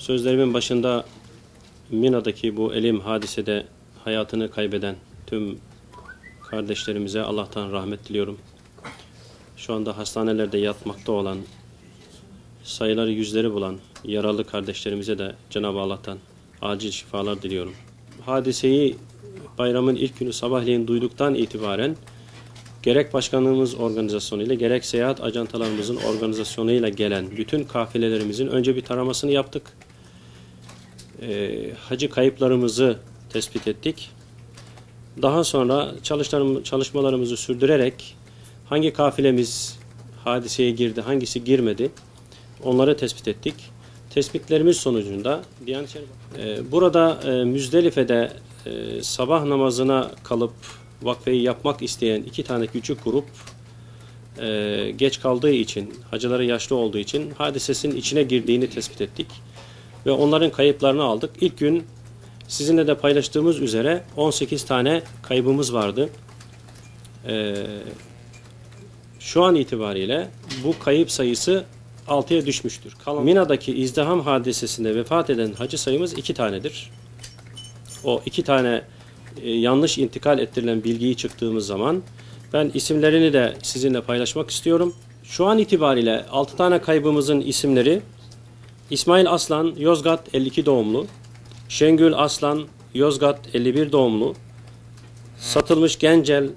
Sözlerimin başında Mina'daki bu elim hadisede hayatını kaybeden tüm kardeşlerimize Allah'tan rahmet diliyorum. Şu anda hastanelerde yatmakta olan, sayıları yüzleri bulan yaralı kardeşlerimize de Cenab-ı Allah'tan acil şifalar diliyorum. Hadiseyi bayramın ilk günü sabahleyin duyduktan itibaren gerek başkanlığımız organizasyonuyla gerek seyahat ajantalarımızın organizasyonuyla gelen bütün kafilelerimizin önce bir taramasını yaptık. Ee, hacı kayıplarımızı tespit ettik. Daha sonra çalışmalarımızı sürdürerek hangi kafilemiz hadiseye girdi, hangisi girmedi onları tespit ettik. Tespitlerimiz sonucunda Diyanet Ee, burada e, Müzdelife'de e, sabah namazına kalıp vakfeyi yapmak isteyen iki tane küçük grup e, geç kaldığı için, hacıları yaşlı olduğu için hadisesinin içine girdiğini tespit ettik. Ve onların kayıplarını aldık. İlk gün sizinle de paylaştığımız üzere 18 tane kaybımız vardı. Ee, şu an itibariyle bu kayıp sayısı 6'ya düşmüştür. Kalan- Mina'daki izdiham hadisesinde vefat eden hacı sayımız 2 tanedir. O iki tane e, yanlış intikal ettirilen bilgiyi çıktığımız zaman ben isimlerini de sizinle paylaşmak istiyorum. Şu an itibariyle 6 tane kaybımızın isimleri İsmail Aslan, Yozgat 52 doğumlu. Şengül Aslan, Yozgat 51 doğumlu. Satılmış Gencel,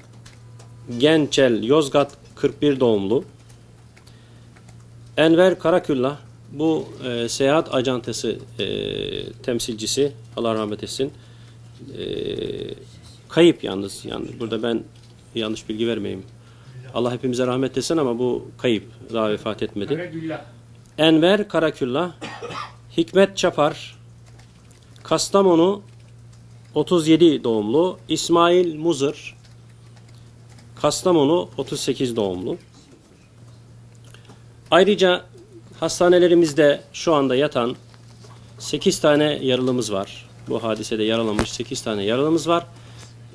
Gençel, Yozgat 41 doğumlu. Enver Karaküllah, bu e, seyahat acantesi e, temsilcisi, Allah rahmet etsin. E, kayıp yalnız, yani burada ben yanlış bilgi vermeyeyim. Allah hepimize rahmet etsin ama bu kayıp, daha vefat etmedi. Enver Karaküllah, Hikmet Çapar, Kastamonu 37 doğumlu, İsmail Muzır, Kastamonu 38 doğumlu. Ayrıca hastanelerimizde şu anda yatan 8 tane yaralımız var. Bu hadisede yaralanmış 8 tane yaralımız var.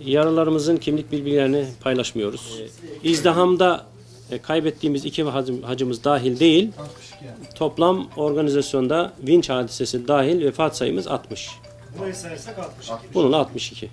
Yaralarımızın kimlik bilgilerini paylaşmıyoruz. İzdihamda e, kaybettiğimiz iki hacım- hacımız dahil değil. Toplam organizasyonda vinç hadisesi dahil vefat sayımız 60. Burayı sayarsak 62. Bununla 62.